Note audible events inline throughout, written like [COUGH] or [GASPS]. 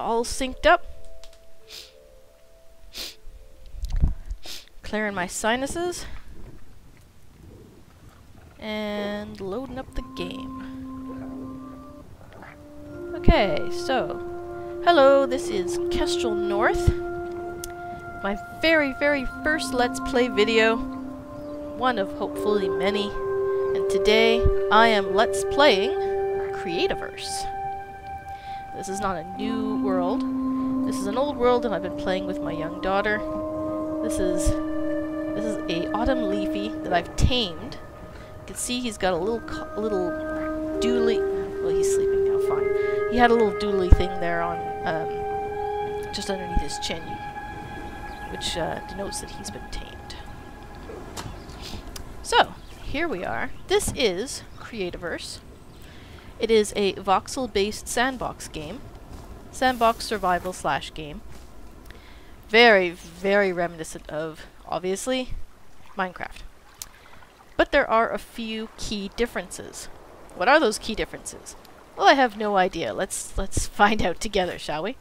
all synced up. Clearing my sinuses. And loading up the game. Okay, so. Hello, this is Kestrel North. My very, very first Let's Play video. One of hopefully many. And today, I am Let's Playing Creativerse. This is not a new world. This is an old world and I've been playing with my young daughter. This is this is a autumn leafy that I've tamed. You can see he's got a little little dooley. Well, he's sleeping now. Fine. He had a little dooley thing there on um, just underneath his chin, which uh, denotes that he's been tamed. So here we are. This is Creativerse. It is a voxel-based sandbox game. Sandbox survival slash game. Very, very reminiscent of, obviously, Minecraft. But there are a few key differences. What are those key differences? Well, I have no idea. Let's let's [LAUGHS] find out together, shall we?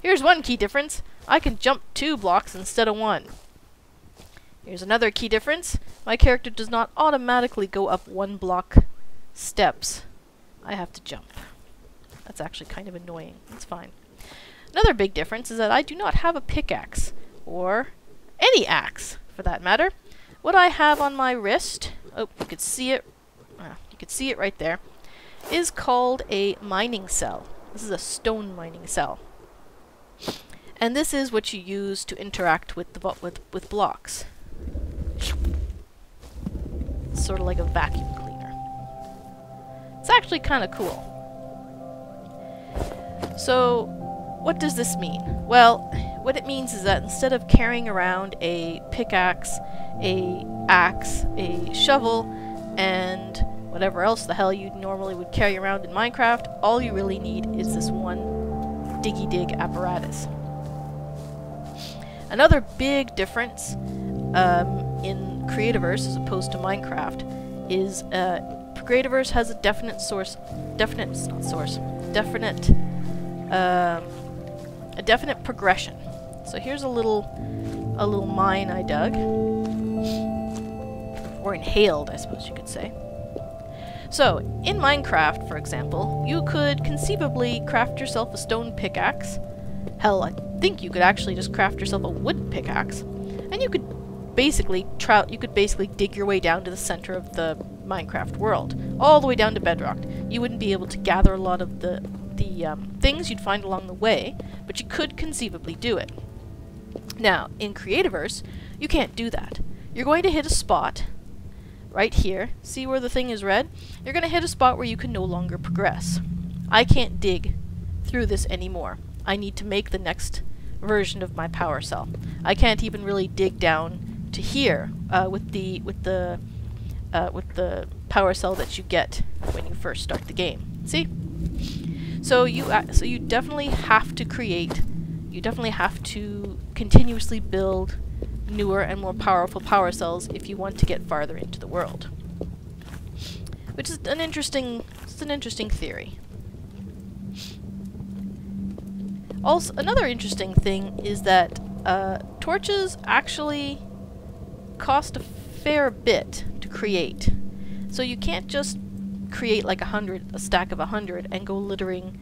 Here's one key difference. I can jump two blocks instead of one. Here's another key difference. My character does not automatically go up one block steps I have to jump. That's actually kind of annoying. It's fine. Another big difference is that I do not have a pickaxe, or any axe, for that matter. What I have on my wrist, oh, you could see it, uh, you could see it right there, is called a mining cell. This is a stone mining cell. And this is what you use to interact with the with with blocks. Sort of like a vacuum it's actually kind of cool. So, what does this mean? Well, what it means is that instead of carrying around a pickaxe, a axe, a shovel, and whatever else the hell you normally would carry around in Minecraft, all you really need is this one diggy dig apparatus. Another big difference um, in Creativerse as opposed to Minecraft is uh, Creativerse has a definite source, definite, not source, definite, um, a definite progression. So here's a little, a little mine I dug. Or inhaled, I suppose you could say. So, in Minecraft, for example, you could conceivably craft yourself a stone pickaxe. Hell, I think you could actually just craft yourself a wood pickaxe. And you could basically trout you could basically dig your way down to the center of the Minecraft world, all the way down to bedrock. You wouldn't be able to gather a lot of the, the um, things you'd find along the way, but you could conceivably do it. Now, in Creativerse, you can't do that. You're going to hit a spot right here. See where the thing is red? You're going to hit a spot where you can no longer progress. I can't dig through this anymore. I need to make the next version of my power cell. I can't even really dig down to here uh, with the with the uh, with the power cell that you get when you first start the game. See? So you uh, so you definitely have to create, you definitely have to continuously build newer and more powerful power cells if you want to get farther into the world. Which is an interesting, it's an interesting theory. Also, another interesting thing is that uh, torches actually cost a fair bit create. So you can't just create like a hundred, a stack of a hundred, and go littering,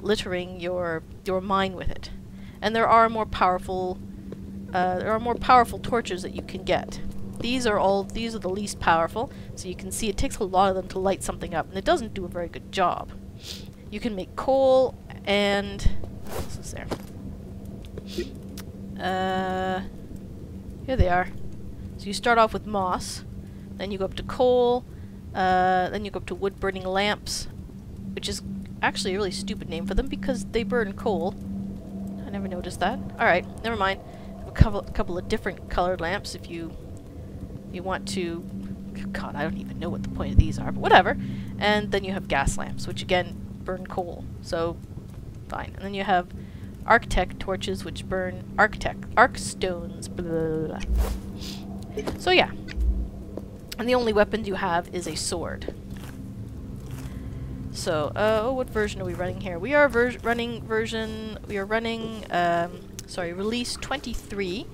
littering your your mine with it. And there are more powerful, uh, there are more powerful torches that you can get. These are all, these are the least powerful, so you can see it takes a lot of them to light something up, and it doesn't do a very good job. You can make coal and what else is there? Uh, here they are. So you start off with moss, then you go up to coal. Uh, then you go up to wood burning lamps, which is actually a really stupid name for them because they burn coal. I never noticed that. Alright, never mind. A couple, couple of different colored lamps if you you want to... God, I don't even know what the point of these are, but whatever. And then you have gas lamps, which again burn coal. So, fine. And then you have architect torches, which burn architect arc stones. Blah, blah, blah. So yeah, and the only weapon you have is a sword. So, uh, oh, what version are we running here? We are ver running version, we are running, um, sorry, release 23.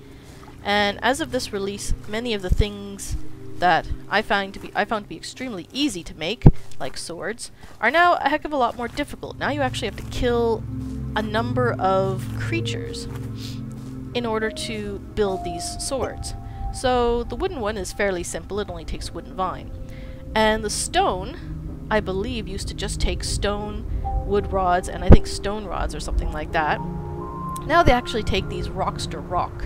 And as of this release, many of the things that I find to be I found to be extremely easy to make, like swords, are now a heck of a lot more difficult. Now you actually have to kill a number of creatures in order to build these swords. So the wooden one is fairly simple, it only takes wooden vine. And the stone, I believe, used to just take stone, wood rods, and I think stone rods or something like that. Now they actually take these rockster rock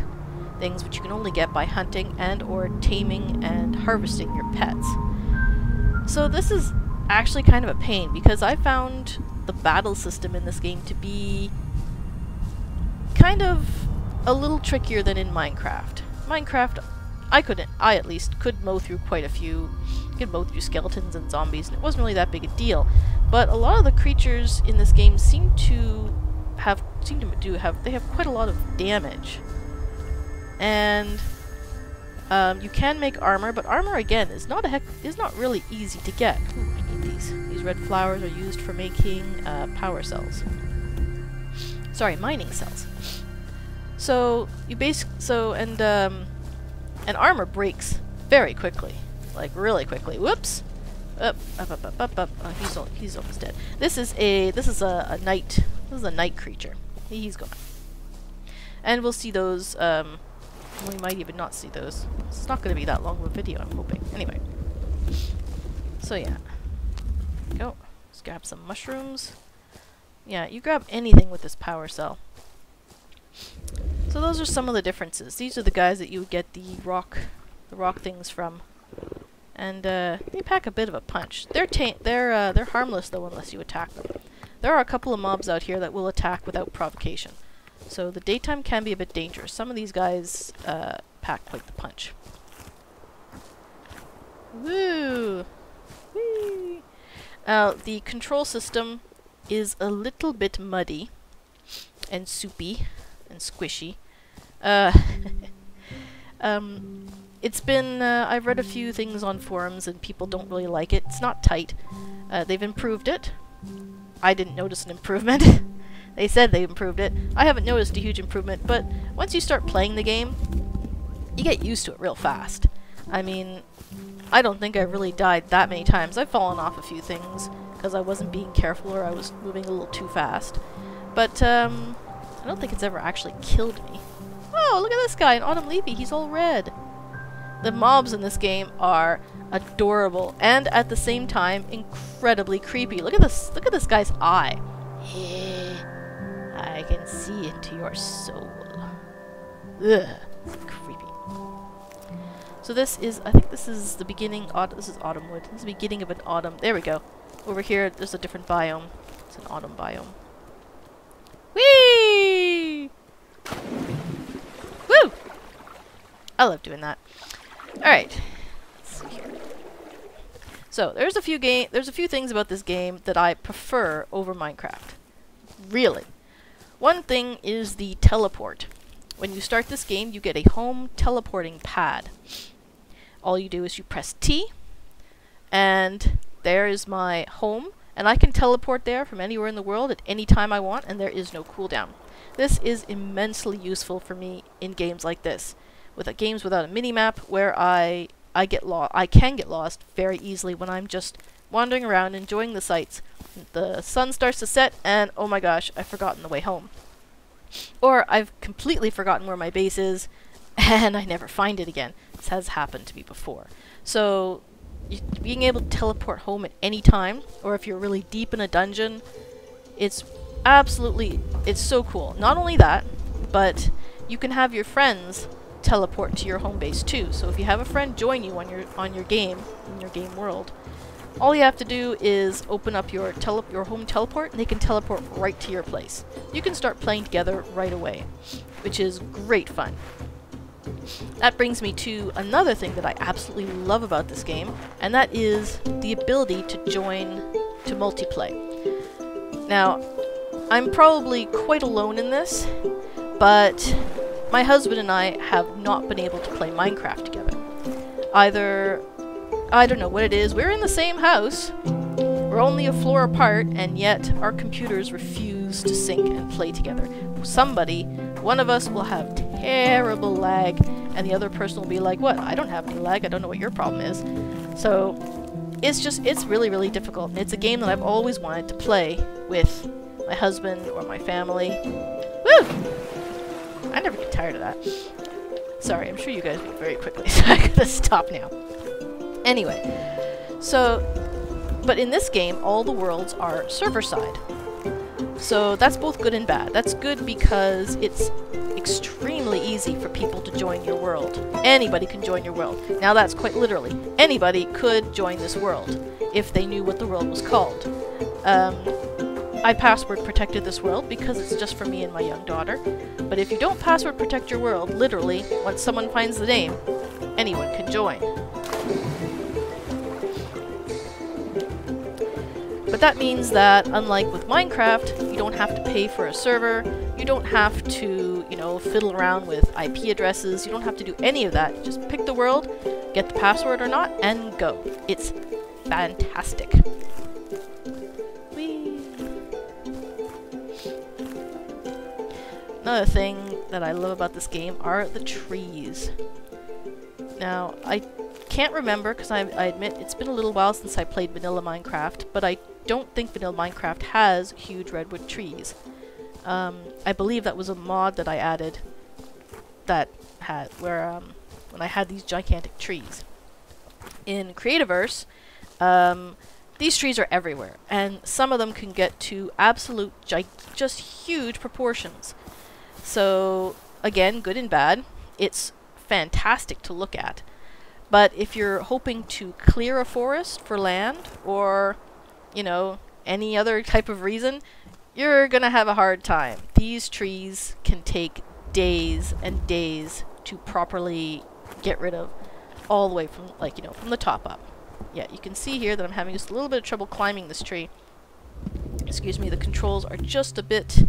things which you can only get by hunting and or taming and harvesting your pets. So this is actually kind of a pain because I found the battle system in this game to be kind of a little trickier than in Minecraft. Minecraft, I couldn't, I at least, could mow through quite a few, could mow through skeletons and zombies, and it wasn't really that big a deal. But a lot of the creatures in this game seem to have, seem to do have, they have quite a lot of damage. And um, you can make armor, but armor again is not a heck is not really easy to get. Ooh, I need these. These red flowers are used for making uh, power cells. Sorry, mining cells. So you base so and um, and armor breaks very quickly, like really quickly. Whoops. Up, up, up, up, up, up. Oh, he's he's almost dead. This is a this is a, a night this is a night creature. He's gone. And we'll see those um, we might even not see those. It's not going to be that long of a video, I'm hoping. Anyway. So yeah. Go. Let's grab some mushrooms. Yeah, you grab anything with this power cell. So those are some of the differences. These are the guys that you would get the rock, the rock things from. And uh, they pack a bit of a punch. They're they're uh, they're harmless though unless you attack them. There are a couple of mobs out here that will attack without provocation. So the daytime can be a bit dangerous. Some of these guys uh, pack quite the punch. Woo! Whee! The control system is a little bit muddy and soupy and squishy. Uh, [LAUGHS] um, it's been, uh, I've read a few things on forums and people don't really like it. It's not tight. Uh, they've improved it. I didn't notice an improvement. [LAUGHS] They said they improved it. I haven't noticed a huge improvement, but once you start playing the game, you get used to it real fast. I mean, I don't think I've really died that many times. I've fallen off a few things because I wasn't being careful or I was moving a little too fast. But, um, I don't think it's ever actually killed me. Oh, look at this guy, an Autumn Leafy. He's all red. The mobs in this game are adorable and at the same time incredibly creepy. Look at this. Look at this guy's eye. [GASPS] I can see into your soul. Ugh, creepy. So this is, I think this is the beginning, this is autumn wood. This is the beginning of an autumn. There we go. Over here, there's a different biome. It's an autumn biome. Whee! Woo! I love doing that. Alright. So, there's a few game there's a few things about this game that I prefer over Minecraft. Really. One thing is the teleport. When you start this game, you get a home teleporting pad. All you do is you press T, and there is my home, and I can teleport there from anywhere in the world at any time I want, and there is no cooldown. This is immensely useful for me in games like this. With uh, games without a minimap, where I I get lost, I can get lost very easily when I'm just wandering around enjoying the sights the sun starts to set, and oh my gosh, I've forgotten the way home. Or I've completely forgotten where my base is, [LAUGHS] and I never find it again. This has happened to me before. So, being able to teleport home at any time, or if you're really deep in a dungeon, it's absolutely, it's so cool. Not only that, but you can have your friends teleport to your home base too. So if you have a friend join you on your on your game, in your game world, all you have to do is open up your tele your home teleport and they can teleport right to your place. You can start playing together right away, which is great fun. That brings me to another thing that I absolutely love about this game, and that is the ability to join to multiplay. Now, I'm probably quite alone in this, but my husband and I have not been able to play Minecraft together. Either I don't know what it is. We're in the same house. We're only a floor apart, and yet our computers refuse to sync and play together. Somebody, one of us will have terrible lag, and the other person will be like, what? I don't have any lag, I don't know what your problem is. So, it's just, it's really, really difficult. And it's a game that I've always wanted to play with my husband or my family. Woo! I never get tired of that. Sorry, I'm sure you guys move very quickly, [LAUGHS] so I gotta stop now. Anyway, so, but in this game, all the worlds are server side. So that's both good and bad. That's good because it's extremely easy for people to join your world. Anybody can join your world. Now that's quite literally. Anybody could join this world if they knew what the world was called. Um, I password protected this world because it's just for me and my young daughter. But if you don't password protect your world, literally, once someone finds the name, anyone can join. But that means that, unlike with Minecraft, you don't have to pay for a server, you don't have to, you know, fiddle around with IP addresses, you don't have to do any of that. Just pick the world, get the password or not, and go. It's fantastic. Whee! Another thing that I love about this game are the trees. Now, I can't remember, because I, I admit it's been a little while since I played Vanilla Minecraft, but I don't think Vanilla Minecraft has huge redwood trees. Um, I believe that was a mod that I added that had where um, when I had these gigantic trees. In Creativerse, um, these trees are everywhere, and some of them can get to absolute just huge proportions. So again, good and bad. It's fantastic to look at. But if you're hoping to clear a forest for land, or you know, any other type of reason, you're gonna have a hard time. These trees can take days and days to properly get rid of all the way from, like, you know, from the top up. Yeah, you can see here that I'm having just a little bit of trouble climbing this tree. Excuse me, the controls are just a bit,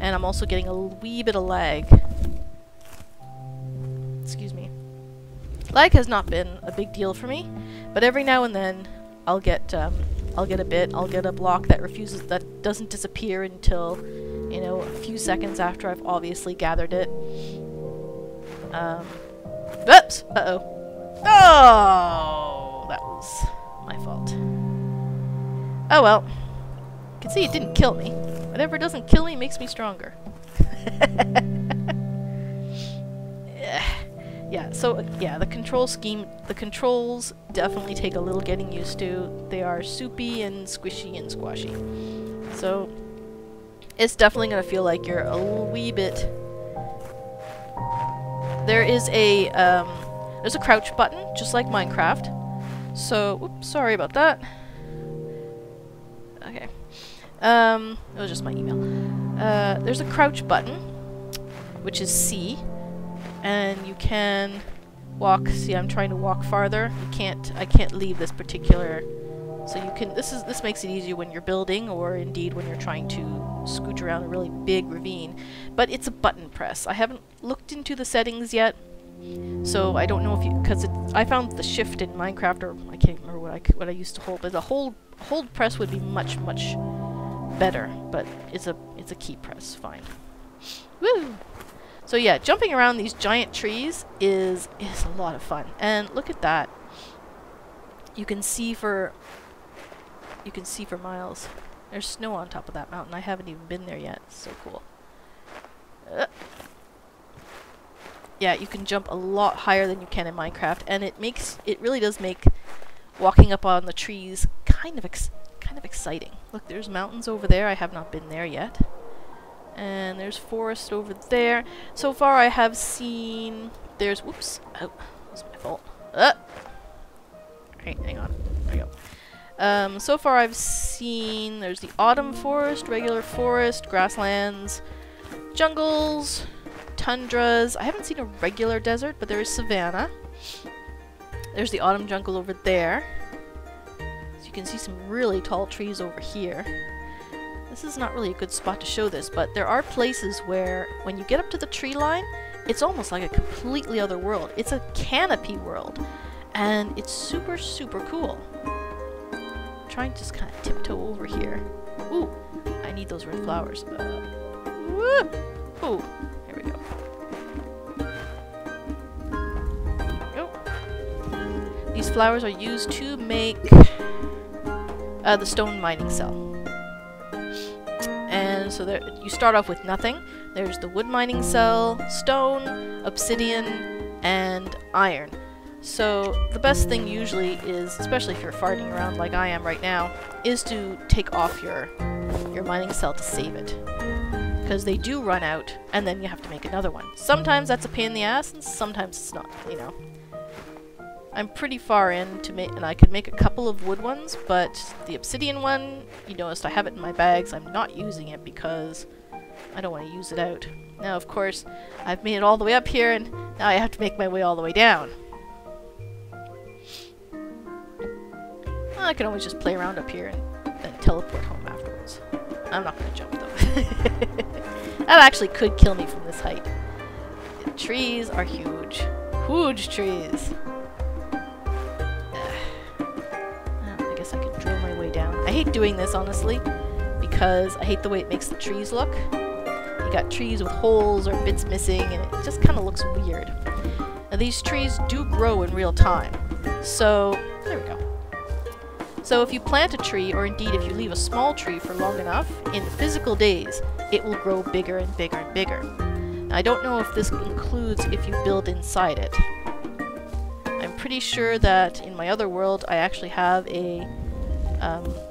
and I'm also getting a wee bit of lag. Excuse me. Lag has not been a big deal for me, but every now and then I'll get um, I'll get a bit, I'll get a block that refuses, that doesn't disappear until, you know, a few seconds after I've obviously gathered it. Um, oops! Uh-oh. Oh! That was my fault. Oh well. You can see it didn't kill me. Whatever doesn't kill me makes me stronger. [LAUGHS] yeah, so yeah, the control scheme, the controls definitely take a little getting used to. They are soupy and squishy and squashy. So it's definitely going to feel like you're a wee bit... There is a, um, there's a crouch button, just like Minecraft. So, oops, sorry about that. Okay. Um, it was just my email. Uh, there's a crouch button, which is C, and you can walk. See, I'm trying to walk farther. You can't. I can't leave this particular. So you can. This is. This makes it easier when you're building, or indeed when you're trying to scooch around a really big ravine. But it's a button press. I haven't looked into the settings yet, so I don't know if you. Because I found the shift in Minecraft, or I can't remember what I what I used to hold. But the hold hold press would be much much better. But it's a it's a key press. Fine. Woo! So yeah, jumping around these giant trees is is a lot of fun. And look at that. You can see for you can see for miles. There's snow on top of that mountain. I haven't even been there yet. So cool. Uh. Yeah, you can jump a lot higher than you can in Minecraft, and it makes it really does make walking up on the trees kind of kind of exciting. Look, there's mountains over there. I have not been there yet. And there's forest over there. So far I have seen... There's... Whoops. Oh, that's my fault. Uh. Right, hang on. There we go. Um, so far I've seen... There's the autumn forest, regular forest, grasslands, jungles, tundras. I haven't seen a regular desert, but there is savanna. There's the autumn jungle over there. So you can see some really tall trees over here. This is not really a good spot to show this, but there are places where when you get up to the tree line, it's almost like a completely other world. It's a canopy world, and it's super, super cool. I'm trying to just kind of tiptoe over here. Ooh, I need those red flowers. Uh. Ooh, here we go. Go. These flowers are used to make uh, the stone mining cell. So there, you start off with nothing. There's the wood mining cell, stone, obsidian, and iron. So the best thing usually is, especially if you're farting around like I am right now, is to take off your your mining cell to save it. Because they do run out, and then you have to make another one. Sometimes that's a pain in the ass, and sometimes it's not, you know. I'm pretty far in to make, and I could make a couple of wood ones, but the obsidian one, you noticed I have it in my bags. I'm not using it because I don't want to use it out. Now, of course, I've made it all the way up here, and now I have to make my way all the way down. I can always just play around up here and then teleport home afterwards. I'm not going to jump, though. [LAUGHS] that actually could kill me from this height. The trees are huge. Huge trees. I hate doing this, honestly, because I hate the way it makes the trees look. You got trees with holes or bits missing, and it just kind of looks weird. Now, these trees do grow in real time. So, there we go. So if you plant a tree, or indeed if you leave a small tree for long enough, in physical days, it will grow bigger and bigger and bigger. Now, I don't know if this includes if you build inside it. I'm pretty sure that in my other world I actually have a, um, a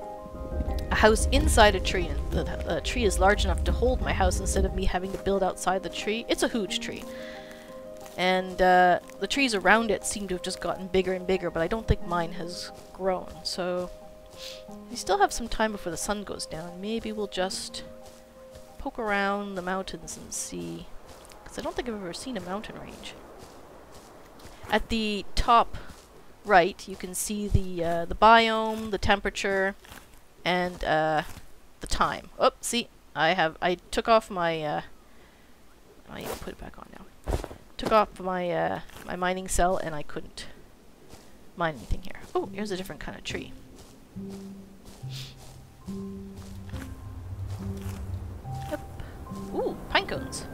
house inside a tree, and the, tree is large enough to hold my house instead of me having to build outside the tree. It's a huge tree. And uh, the trees around it seem to have just gotten bigger and bigger, but I don't think mine has grown. So we still have some time before the sun goes down. Maybe we'll just poke around the mountains and see. Because I don't think I've ever seen a mountain range. At the top right, you can see the uh, the biome, the temperature, and uh, the time. Oh, see, I have I took off my. Uh, I put it back on now took off my uh, my mining cell and I couldn't mine anything here. Oh, here's a different kind of tree. Yep. Ooh, pine cones.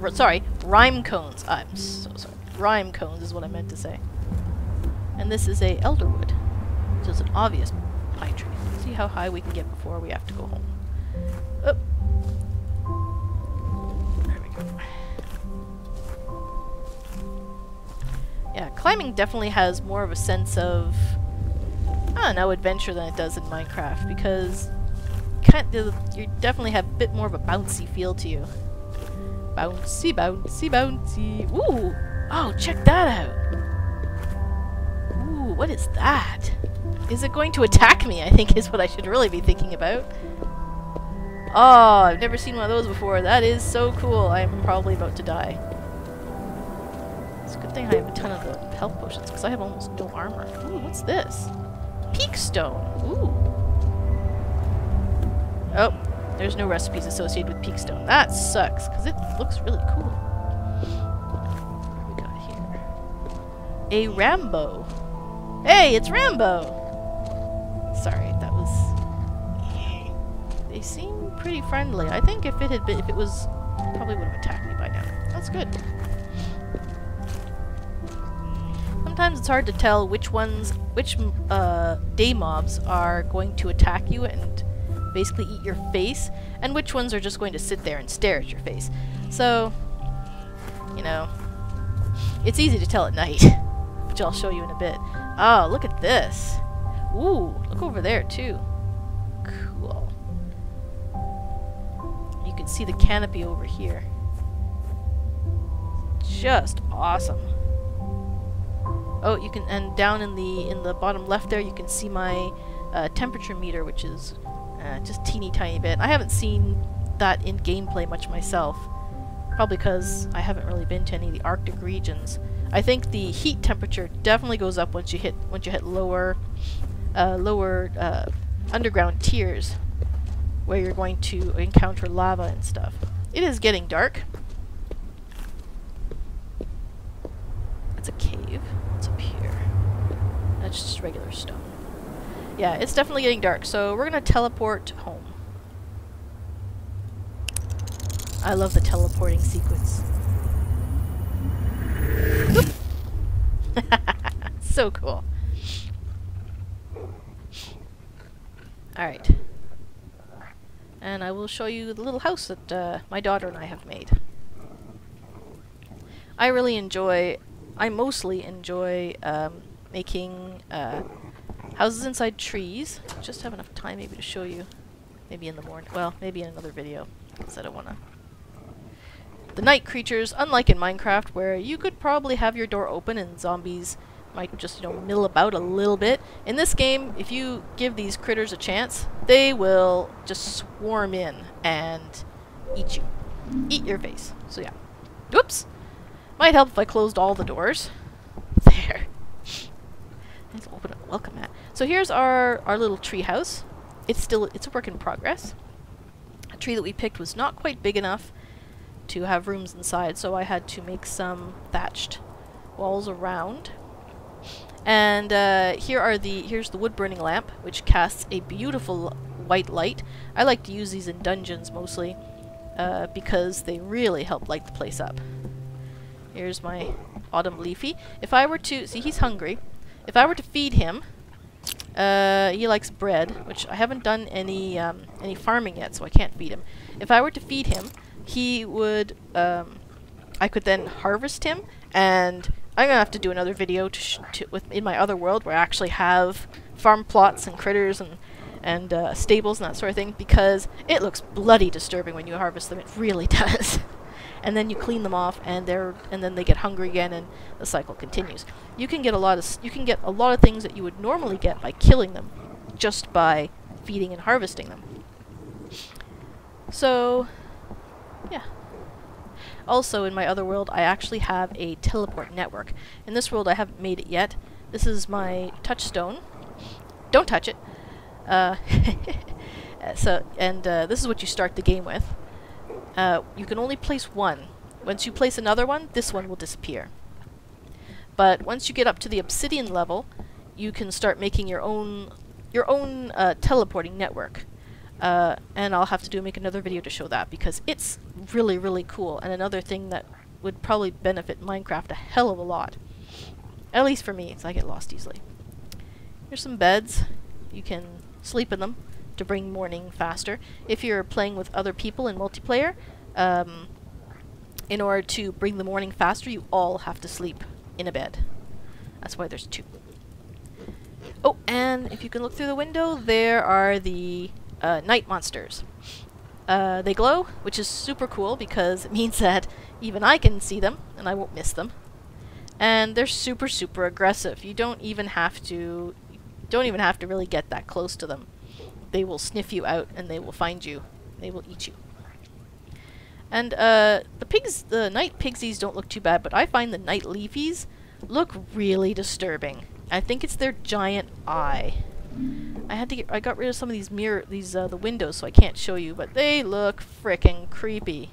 R sorry, rhyme cones. I'm so sorry. Rhyme cones is what I meant to say. And this is a elderwood. So it's an obvious pine tree. See how high we can get before we have to go home. Oh, There we go. Yeah, climbing definitely has more of a sense of, I don't know, adventure than it does in Minecraft, because you definitely have a bit more of a bouncy feel to you. Bouncy, bouncy, bouncy. Ooh! Oh, check that out! Ooh, what is that? Is it going to attack me, I think is what I should really be thinking about. Oh, I've never seen one of those before. That is so cool. I'm probably about to die. It's a good thing I have a ton of the health potions, because I have almost no armor. Ooh, what's this? Peak stone. Ooh. Oh, there's no recipes associated with peak stone. That sucks, because it looks really cool. What do we got here? A Rambo. Hey, it's Rambo! Sorry, that was... They seem pretty friendly. I think if it had been, if it was, probably would have attacked me by now. That's good. sometimes it's hard to tell which ones, which uh, day mobs are going to attack you and basically eat your face, and which ones are just going to sit there and stare at your face. So, you know, it's easy to tell at night, [LAUGHS] which I'll show you in a bit. Oh, look at this. Ooh, look over there too. Cool. You can see the canopy over here. Just awesome. Oh, you can, and down in the in the bottom left there, you can see my uh, temperature meter, which is uh, just teeny tiny bit. I haven't seen that in gameplay much myself, probably because I haven't really been to any of the Arctic regions. I think the heat temperature definitely goes up once you hit once you hit lower uh, lower uh, underground tiers, where you're going to encounter lava and stuff. It is getting dark. That's a cave. It's up here. That's just regular stone. Yeah, it's definitely getting dark, so we're gonna teleport home. I love the teleporting sequence. [LAUGHS] so cool. Alright. And I will show you the little house that uh, my daughter and I have made. I really enjoy, I mostly enjoy um, making uh, houses inside trees. Just have enough time maybe to show you. Maybe in the morning. Well, maybe in another video. Because I don't want to. The night creatures, unlike in Minecraft, where you could probably have your door open and zombies might just, you know, mill about a little bit. In this game, if you give these critters a chance, they will just swarm in and eat you. Eat your face. So yeah. Whoops! Might help if I closed all the doors. [LAUGHS] There. Let's open a welcome mat. So here's our, our little tree house. It's still, it's a work in progress. A tree that we picked was not quite big enough to have rooms inside, so I had to make some thatched walls around. And uh, here are the here's the wood burning lamp, which casts a beautiful white light. I like to use these in dungeons mostly uh, because they really help light the place up. Here's my autumn leafy. If I were to see, he's hungry. If I were to feed him, uh, he likes bread, which I haven't done any um, any farming yet, so I can't feed him. If I were to feed him, he would. Um, I could then harvest him and I'm gonna have to do another video to, to with in my other world where I actually have farm plots and critters and and uh, stables and that sort of thing because it looks bloody disturbing when you harvest them. It really [LAUGHS] does. and then you clean them off and they're and then they get hungry again and the cycle continues. You can get a lot of you can get a lot of things that you would normally get by killing them just by feeding and harvesting them. So yeah. Also, in my other world, I actually have a teleport network. In this world, I haven't made it yet. This is my touchstone. Don't touch it. Uh, [LAUGHS] so, and uh, this is what you start the game with. Uh, you can only place one. Once you place another one, this one will disappear. But once you get up to the obsidian level, you can start making your own your own uh, teleporting network. Uh, and I'll have to do make another video to show that because it's really, really cool and another thing that would probably benefit Minecraft a hell of a lot. At least for me, because I get lost easily. Here's some beds. You can sleep in them to bring morning faster. If you're playing with other people in multiplayer, um, in order to bring the morning faster, you all have to sleep in a bed. That's why there's two. Oh, and if you can look through the window, there are the uh, night monsters. Uh, they glow, which is super cool because it means [LAUGHS] that even I can see them and I won't miss them. And they're super, super aggressive. You don't even have to, don't even have to really get that close to them. They will sniff you out and they will find you. They will eat you. And uh, the pigs, the night pigsies don't look too bad, but I find the night leafies look really disturbing. I think it's their giant eye. I had to get, I got rid of some of these mirror, these, uh, the windows so I can't show you, but they look fricking creepy.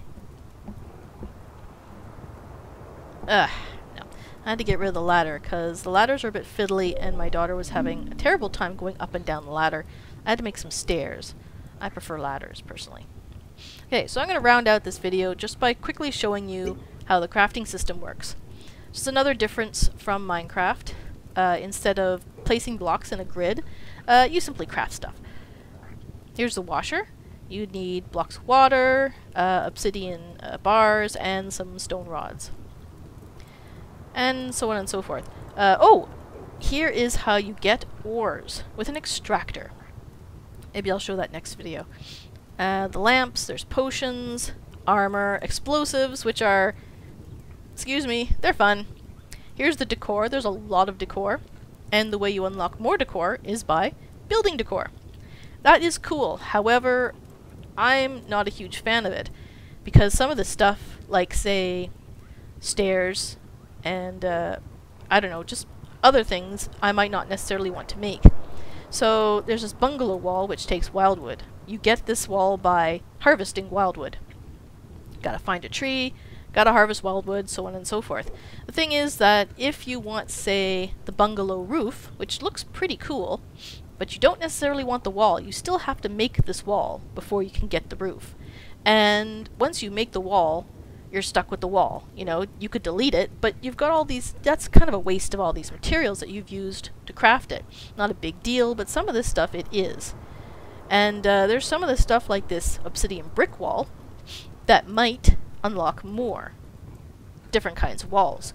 Ugh, no. I had to get rid of the ladder, because the ladders are a bit fiddly, and my daughter was having a terrible time going up and down the ladder. I had to make some stairs. I prefer ladders, personally. Okay, so I'm going to round out this video just by quickly showing you how the crafting system works. Just another difference from Minecraft. Uh, instead of placing blocks in a grid, uh, you simply craft stuff. Here's the washer. You need blocks of water, uh, obsidian uh, bars, and some stone rods. And so on and so forth. Uh, oh! Here is how you get ores with an extractor. Maybe I'll show that next video. Uh, the lamps, there's potions, armor, explosives, which are, excuse me, they're fun. Here's the decor. There's a lot of decor. And the way you unlock more decor is by building decor. That is cool. However, I'm not a huge fan of it because some of the stuff, like say stairs and uh, I don't know, just other things, I might not necessarily want to make. So there's this bungalow wall which takes wildwood. You get this wall by harvesting wildwood. Gotta find a tree, gotta harvest wildwood, so on and so forth. The thing is that if you want, say, the bungalow roof, which looks pretty cool, but you don't necessarily want the wall. You still have to make this wall before you can get the roof. And once you make the wall, you're stuck with the wall. You know, you could delete it, but you've got all these, that's kind of a waste of all these materials that you've used to craft it. Not a big deal, but some of this stuff it is. And uh, there's some of the stuff like this obsidian brick wall that might unlock more different kinds of walls.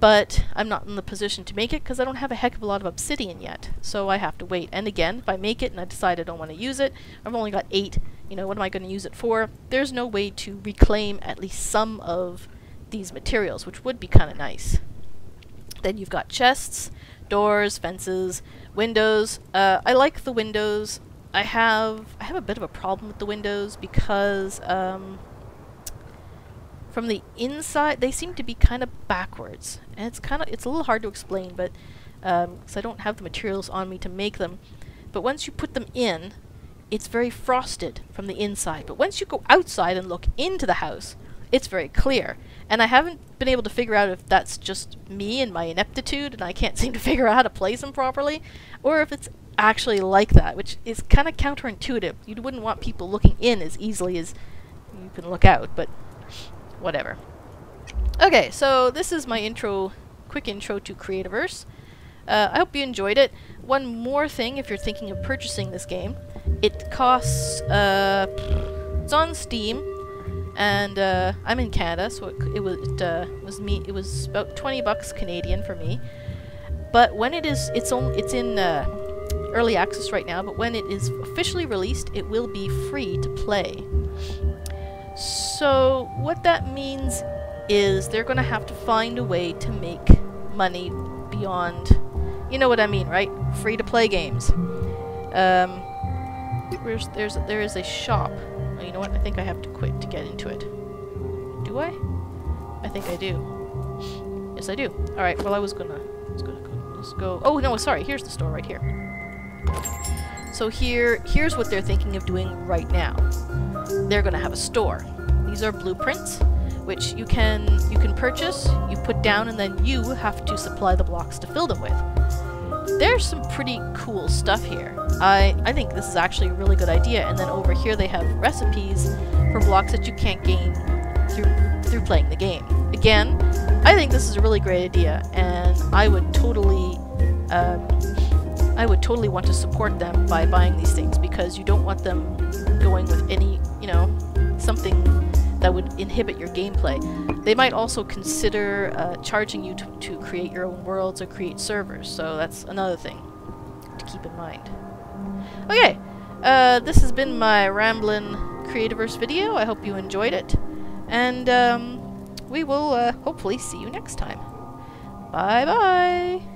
But I'm not in the position to make it because I don't have a heck of a lot of obsidian yet. So I have to wait. And again, if I make it and I decide I don't want to use it, I've only got eight. You know, what am I going to use it for? There's no way to reclaim at least some of these materials, which would be kind of nice. Then you've got chests, doors, fences, windows. Uh, I like the windows. I have I have a bit of a problem with the windows because um, from the inside they seem to be kind of backwards, and it's kind of it's a little hard to explain, but because um, I don't have the materials on me to make them. But once you put them in, it's very frosted from the inside. But once you go outside and look into the house, it's very clear. And I haven't been able to figure out if that's just me and my ineptitude and I can't [LAUGHS] seem to figure out how to place them properly, or if it's actually like that, which is kind of counterintuitive. You wouldn't want people looking in as easily as you can look out, but whatever. Okay, so this is my intro, quick intro to Creativerse. Uh, I hope you enjoyed it. One more thing, if you're thinking of purchasing this game, it costs, uh, it's on Steam, and uh, I'm in Canada, so it, it was it, uh, was me. It was about 20 bucks Canadian for me. But when it is, it's on, it's in uh, early access right now, but when it is officially released, it will be free to play. So what that means is they're going to have to find a way to make money beyond, you know what I mean, right? Free to play games. Um, there's there's there is a shop. Oh, you know what? I think I have to quit to get into it. Do I? I think I do. Yes, I do. All right. Well, I was gonna. Let's go. Let's go. Oh no, sorry. Here's the store right here. So here, here's what they're thinking of doing right now. They're going to have a store. These are blueprints, which you can you can purchase, you put down, and then you have to supply the blocks to fill them with. There's some pretty cool stuff here. I, I think this is actually a really good idea. And then over here they have recipes for blocks that you can't gain through through playing the game. Again, I think this is a really great idea, and I would totally um, I would totally want to support them by buying these things because you don't want them going with any, you know, something that would inhibit your gameplay. They might also consider uh, charging you to, to create your own worlds or create servers, so that's another thing to keep in mind. Okay, uh, this has been my Ramblin' Creativerse video. I hope you enjoyed it, and um, we will uh, hopefully see you next time. Bye bye!